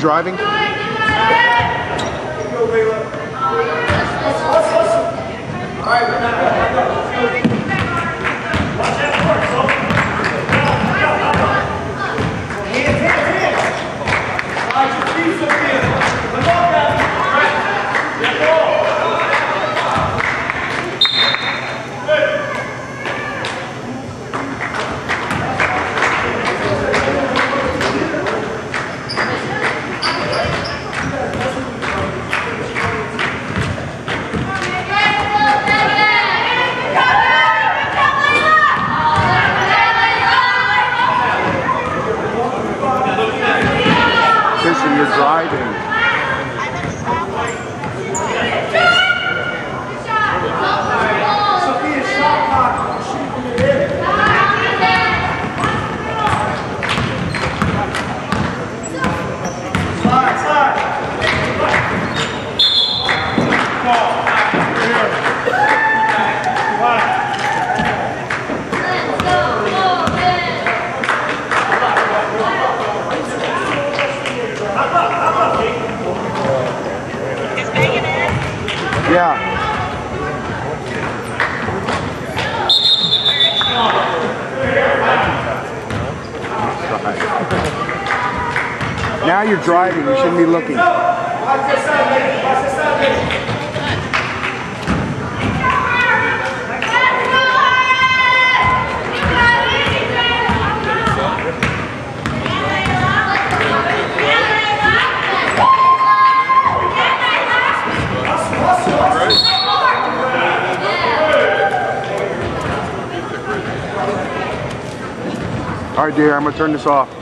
driving? you're driving, you shouldn't be looking. All right, dear, I'm gonna turn this off.